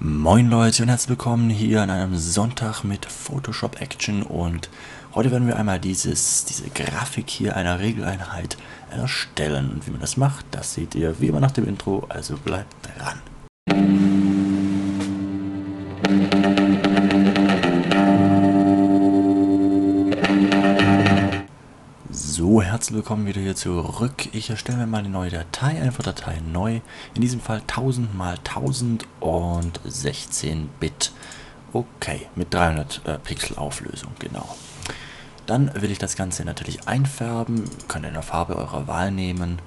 Moin Leute und herzlich willkommen hier an einem Sonntag mit Photoshop Action und heute werden wir einmal dieses, diese Grafik hier einer Regeleinheit erstellen und wie man das macht, das seht ihr wie immer nach dem Intro, also bleibt dran. Herzlich willkommen wieder hier zurück. Ich erstelle mir mal eine neue Datei, einfach Datei neu. In diesem Fall 1000 mal 1016 Bit. Okay, mit 300 äh, Pixel Auflösung, genau. Dann will ich das Ganze natürlich einfärben. Ihr könnt eine Farbe eurer Wahl nehmen.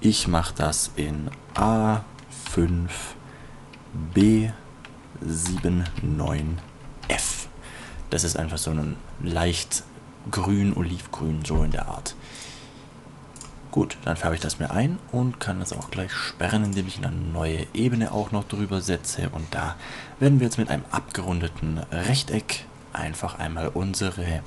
Ich mache das in A5B79F. Das ist einfach so ein leicht grün, olivgrün, so in der Art. Gut, dann färbe ich das mir ein und kann das auch gleich sperren, indem ich eine neue Ebene auch noch drüber setze. Und da werden wir jetzt mit einem abgerundeten Rechteck einfach einmal unsere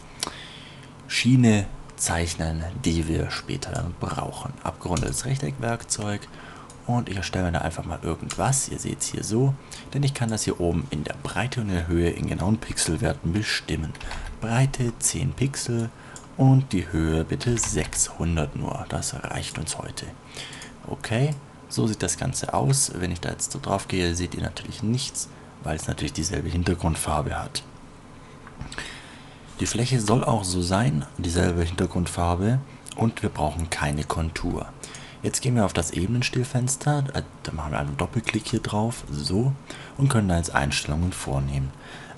Schiene zeichnen, die wir später dann brauchen. Abgerundetes Rechteckwerkzeug und ich erstelle mir da einfach mal irgendwas. Ihr seht es hier so, denn ich kann das hier oben in der Breite und der Höhe in genauen Pixelwerten bestimmen. Breite 10 Pixel und die Höhe bitte 600 nur. Das reicht uns heute. Okay, so sieht das Ganze aus. Wenn ich da jetzt so drauf gehe, seht ihr natürlich nichts, weil es natürlich dieselbe Hintergrundfarbe hat. Die Fläche soll auch so sein, dieselbe Hintergrundfarbe und wir brauchen keine Kontur. Jetzt gehen wir auf das Ebenenstilfenster, da machen wir einen Doppelklick hier drauf, so, und können da jetzt Einstellungen vornehmen.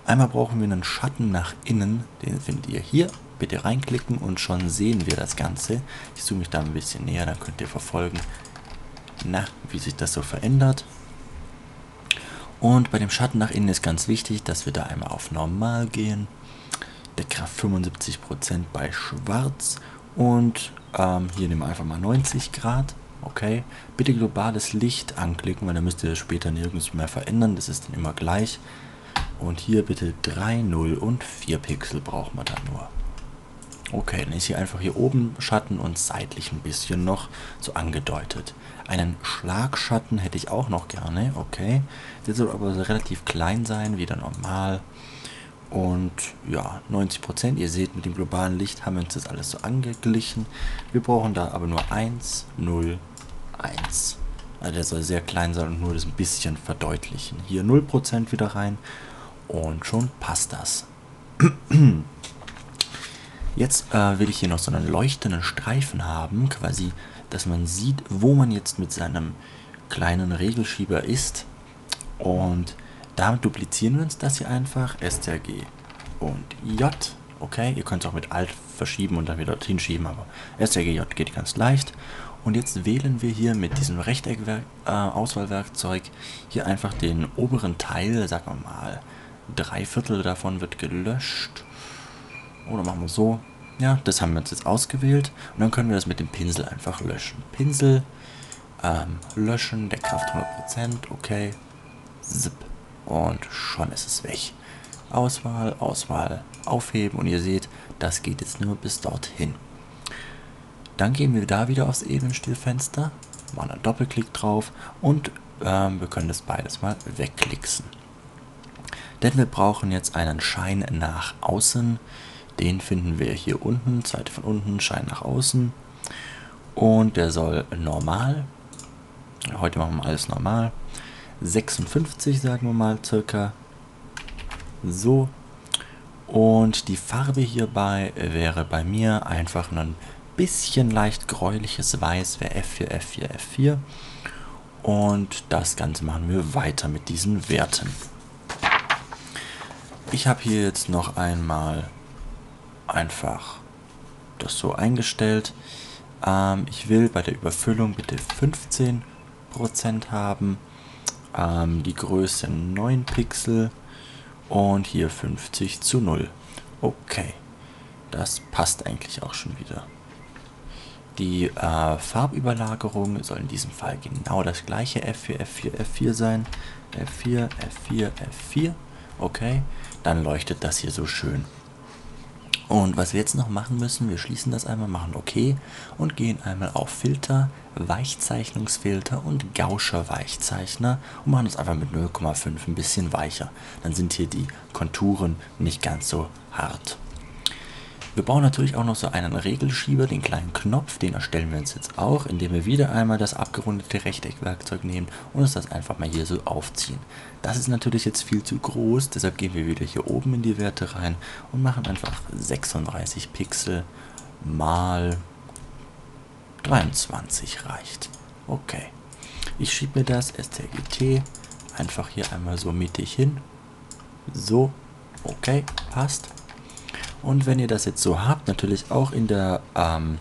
Einmal brauchen wir einen Schatten nach innen, den findet ihr hier bitte reinklicken und schon sehen wir das Ganze. Ich zoome mich da ein bisschen näher, dann könnt ihr verfolgen, na, wie sich das so verändert. Und bei dem Schatten nach innen ist ganz wichtig, dass wir da einmal auf Normal gehen. Deckkraft 75% bei Schwarz und ähm, hier nehmen wir einfach mal 90 Grad. Okay, bitte globales Licht anklicken, weil dann müsst ihr das später nirgends mehr verändern. Das ist dann immer gleich. Und hier bitte 3, 0 und 4 Pixel brauchen wir dann nur. Okay, dann ist hier einfach hier oben Schatten und seitlich ein bisschen noch so angedeutet. Einen Schlagschatten hätte ich auch noch gerne, okay. Der soll aber relativ klein sein, wieder normal. Und ja, 90%, ihr seht, mit dem globalen Licht haben wir uns das alles so angeglichen. Wir brauchen da aber nur 1, 0, 1. Also der soll sehr klein sein und nur das ein bisschen verdeutlichen. Hier 0% wieder rein und schon passt das. Jetzt äh, will ich hier noch so einen leuchtenden Streifen haben, quasi, dass man sieht, wo man jetzt mit seinem kleinen Regelschieber ist. Und damit duplizieren wir uns das hier einfach. STRG und J. Okay, ihr könnt es auch mit Alt verschieben und dann wieder dorthin schieben, aber STRG J geht ganz leicht. Und jetzt wählen wir hier mit diesem Rechteck-Auswahlwerkzeug äh, hier einfach den oberen Teil, sagen wir mal, drei Viertel davon wird gelöscht. Oder machen wir so. Ja, das haben wir uns jetzt ausgewählt. Und dann können wir das mit dem Pinsel einfach löschen. Pinsel, ähm, löschen, der Kraft 100%, okay. Zip. Und schon ist es weg. Auswahl, Auswahl, aufheben und ihr seht, das geht jetzt nur bis dorthin. Dann gehen wir da wieder aufs Ebenenstilfenster, machen einen Doppelklick drauf und ähm, wir können das beides mal wegklicksen. Denn wir brauchen jetzt einen Schein nach außen. Den finden wir hier unten, Seite von unten, Schein nach außen. Und der soll normal, heute machen wir alles normal, 56 sagen wir mal circa. So. Und die Farbe hierbei wäre bei mir einfach ein bisschen leicht gräuliches Weiß, wäre F4, F4, F4. Und das Ganze machen wir weiter mit diesen Werten. Ich habe hier jetzt noch einmal einfach das so eingestellt. Ähm, ich will bei der Überfüllung bitte 15% haben ähm, die Größe 9 Pixel und hier 50 zu 0. Okay, das passt eigentlich auch schon wieder. Die äh, Farbüberlagerung soll in diesem Fall genau das gleiche F4, F4, F4 sein. F4, F4, F4. Okay, dann leuchtet das hier so schön. Und was wir jetzt noch machen müssen, wir schließen das einmal, machen OK und gehen einmal auf Filter, Weichzeichnungsfilter und Gauscher Weichzeichner und machen das einfach mit 0,5 ein bisschen weicher. Dann sind hier die Konturen nicht ganz so hart. Wir brauchen natürlich auch noch so einen Regelschieber, den kleinen Knopf, den erstellen wir uns jetzt auch, indem wir wieder einmal das abgerundete Rechteckwerkzeug nehmen und uns das einfach mal hier so aufziehen. Das ist natürlich jetzt viel zu groß, deshalb gehen wir wieder hier oben in die Werte rein und machen einfach 36 Pixel mal 23 reicht. Okay. Ich schiebe mir das STGT einfach hier einmal so mittig hin. So. Okay, passt. Und wenn ihr das jetzt so habt, natürlich auch in der ähm,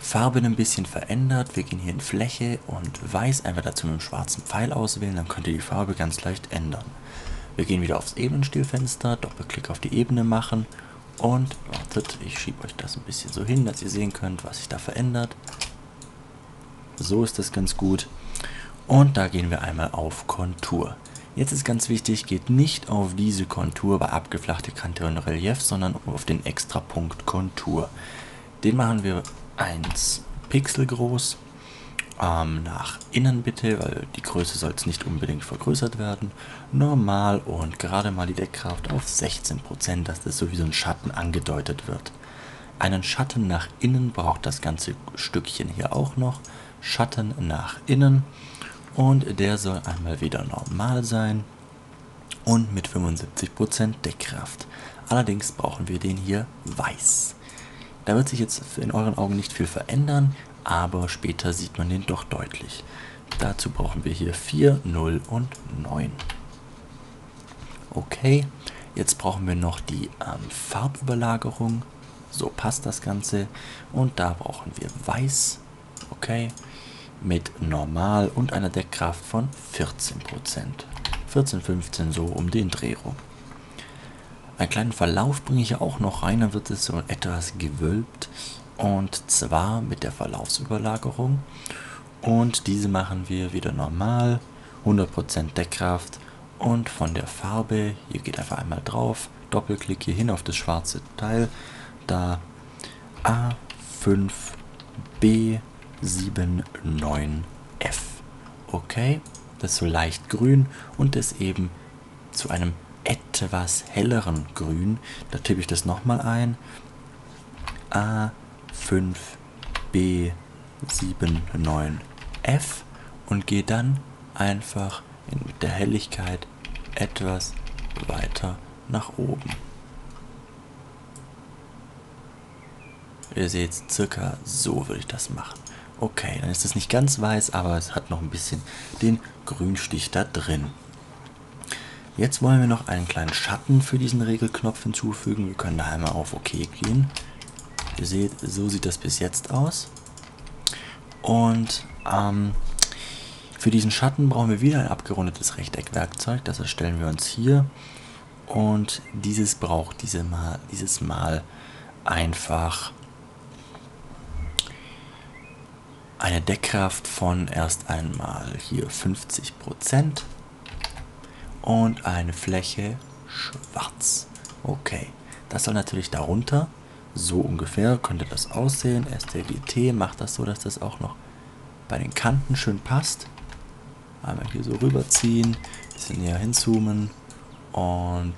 Farbe ein bisschen verändert. Wir gehen hier in Fläche und Weiß einfach dazu mit einem schwarzen Pfeil auswählen, dann könnt ihr die Farbe ganz leicht ändern. Wir gehen wieder aufs Ebenenstilfenster, Doppelklick auf die Ebene machen und wartet, ich schiebe euch das ein bisschen so hin, dass ihr sehen könnt, was sich da verändert. So ist das ganz gut. Und da gehen wir einmal auf Kontur. Jetzt ist ganz wichtig, geht nicht auf diese Kontur bei abgeflachte Kante und Relief, sondern auf den Extrapunkt Kontur. Den machen wir 1 Pixel groß. Ähm, nach innen bitte, weil die Größe soll es nicht unbedingt vergrößert werden. Normal und gerade mal die Deckkraft auf 16%, dass das so wie so ein Schatten angedeutet wird. Einen Schatten nach innen braucht das ganze Stückchen hier auch noch. Schatten nach innen und der soll einmal wieder normal sein und mit 75% Deckkraft. Allerdings brauchen wir den hier weiß. Da wird sich jetzt in euren Augen nicht viel verändern, aber später sieht man den doch deutlich. Dazu brauchen wir hier 4, 0 und 9. Okay, jetzt brauchen wir noch die ähm, Farbüberlagerung. So passt das Ganze. Und da brauchen wir weiß. Okay, mit Normal und einer Deckkraft von 14%. 14, 15 so um den Dreh rum. Einen kleinen Verlauf bringe ich ja auch noch rein, dann wird es so etwas gewölbt. Und zwar mit der Verlaufsüberlagerung. Und diese machen wir wieder normal, 100% Deckkraft. Und von der Farbe, hier geht einfach einmal drauf, Doppelklick hier hin auf das schwarze Teil, da A5B 79F. Okay, das ist so leicht grün und ist eben zu einem etwas helleren Grün. Da tippe ich das nochmal ein. A5B79F und gehe dann einfach in der Helligkeit etwas weiter nach oben. Ihr seht, circa so würde ich das machen. Okay, dann ist es nicht ganz weiß, aber es hat noch ein bisschen den Grünstich da drin. Jetzt wollen wir noch einen kleinen Schatten für diesen Regelknopf hinzufügen. Wir können da einmal auf OK gehen. Ihr seht, so sieht das bis jetzt aus. Und ähm, für diesen Schatten brauchen wir wieder ein abgerundetes Rechteckwerkzeug. Das erstellen wir uns hier. Und dieses braucht diese mal, dieses Mal einfach eine Deckkraft von erst einmal hier 50% und eine Fläche schwarz. Okay, das soll natürlich darunter, so ungefähr könnte das aussehen. STGT macht das so, dass das auch noch bei den Kanten schön passt. Einmal hier so rüberziehen, bisschen näher hinzoomen und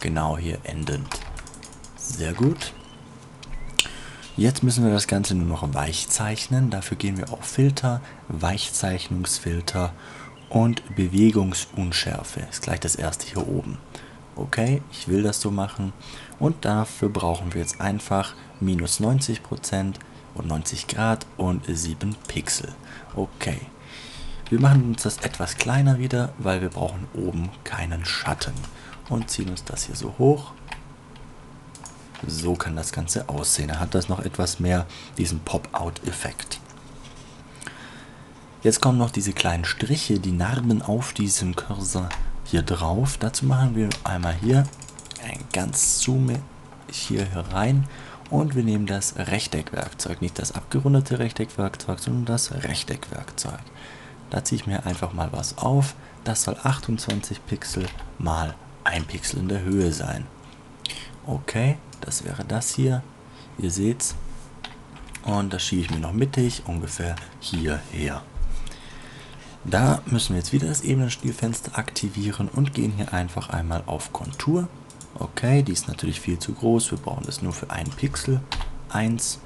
genau hier endend. Sehr gut. Jetzt müssen wir das Ganze nur noch weich zeichnen. Dafür gehen wir auf Filter, Weichzeichnungsfilter und Bewegungsunschärfe. Ist gleich das erste hier oben. Okay, ich will das so machen. Und dafür brauchen wir jetzt einfach minus 90% und 90 Grad und 7 Pixel. Okay. Wir machen uns das etwas kleiner wieder, weil wir brauchen oben keinen Schatten. Und ziehen uns das hier so hoch so kann das Ganze aussehen. Er hat das noch etwas mehr, diesen Pop-Out-Effekt. Jetzt kommen noch diese kleinen Striche, die Narben auf diesem Cursor hier drauf. Dazu machen wir einmal hier ein ganz Zoom hier herein und wir nehmen das Rechteckwerkzeug, nicht das abgerundete Rechteckwerkzeug, sondern das Rechteckwerkzeug. Da ziehe ich mir einfach mal was auf. Das soll 28 Pixel mal 1 Pixel in der Höhe sein. Okay, das wäre das hier. Ihr seht's. Und das schiebe ich mir noch mittig, ungefähr hierher. Da müssen wir jetzt wieder das Ebenenstilfenster aktivieren und gehen hier einfach einmal auf Kontur. Okay, die ist natürlich viel zu groß. Wir brauchen das nur für einen Pixel. 1.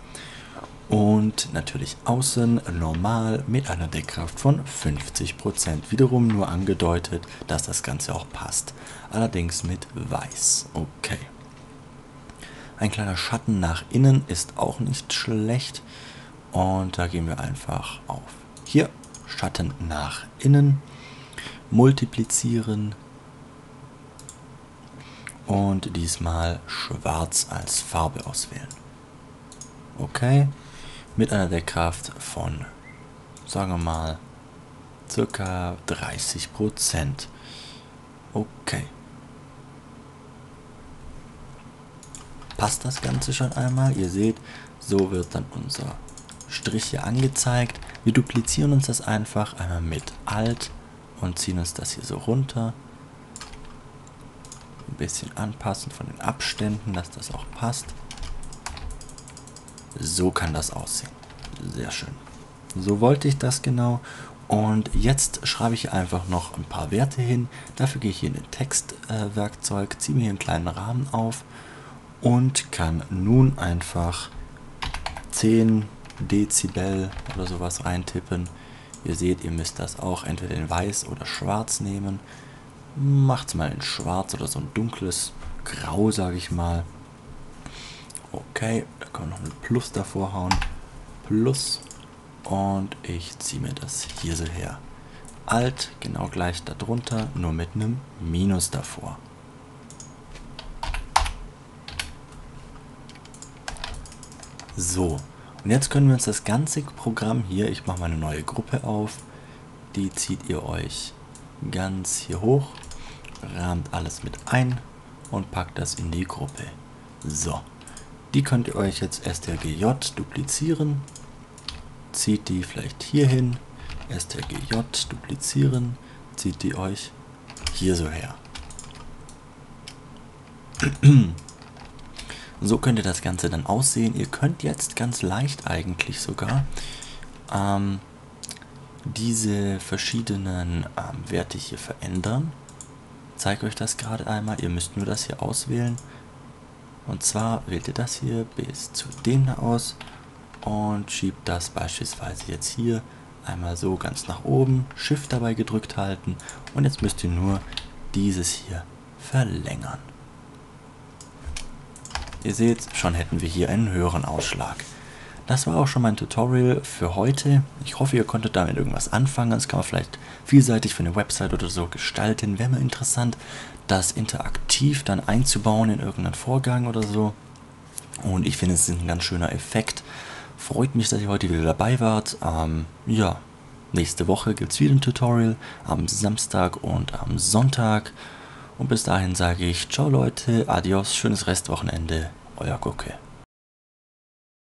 Und natürlich außen normal mit einer Deckkraft von 50%. Wiederum nur angedeutet, dass das Ganze auch passt. Allerdings mit weiß. Okay. Ein kleiner Schatten nach innen ist auch nicht schlecht. Und da gehen wir einfach auf. Hier, Schatten nach innen. Multiplizieren. Und diesmal schwarz als Farbe auswählen. Okay. Mit einer Deckkraft von, sagen wir mal, circa 30%. Okay. Passt das Ganze schon einmal. Ihr seht, so wird dann unser Strich hier angezeigt. Wir duplizieren uns das einfach einmal mit Alt und ziehen uns das hier so runter. Ein bisschen anpassen von den Abständen, dass das auch passt. So kann das aussehen. Sehr schön. So wollte ich das genau. Und jetzt schreibe ich einfach noch ein paar Werte hin. Dafür gehe ich hier in den Textwerkzeug, äh, ziehe mir hier einen kleinen Rahmen auf und kann nun einfach 10 Dezibel oder sowas reintippen. Ihr seht, ihr müsst das auch entweder in weiß oder schwarz nehmen. Macht es mal in schwarz oder so ein dunkles Grau, sage ich mal. Okay, da kann man noch ein Plus davor hauen. Plus. Und ich ziehe mir das hier so her. Alt, genau gleich darunter, nur mit einem Minus davor. So, und jetzt können wir uns das ganze Programm hier, ich mache mal eine neue Gruppe auf, die zieht ihr euch ganz hier hoch, rahmt alles mit ein und packt das in die Gruppe. So, die könnt ihr euch jetzt strgj duplizieren, zieht die vielleicht hier hin, strgj duplizieren, zieht die euch hier so her. So könnte das Ganze dann aussehen. Ihr könnt jetzt ganz leicht eigentlich sogar ähm, diese verschiedenen ähm, Werte hier verändern. Ich zeige euch das gerade einmal. Ihr müsst nur das hier auswählen. Und zwar wählt ihr das hier bis zu dem da aus und schiebt das beispielsweise jetzt hier einmal so ganz nach oben, Shift dabei gedrückt halten und jetzt müsst ihr nur dieses hier verlängern. Ihr seht, schon hätten wir hier einen höheren Ausschlag. Das war auch schon mein Tutorial für heute. Ich hoffe, ihr konntet damit irgendwas anfangen. Das kann man vielleicht vielseitig für eine Website oder so gestalten. Wäre mir interessant, das interaktiv dann einzubauen in irgendeinen Vorgang oder so. Und ich finde, es ist ein ganz schöner Effekt. Freut mich, dass ihr heute wieder dabei wart. Ähm, ja, nächste Woche gibt es wieder ein Tutorial am Samstag und am Sonntag. Und bis dahin sage ich, ciao Leute, adios, schönes Restwochenende, euer Gucke.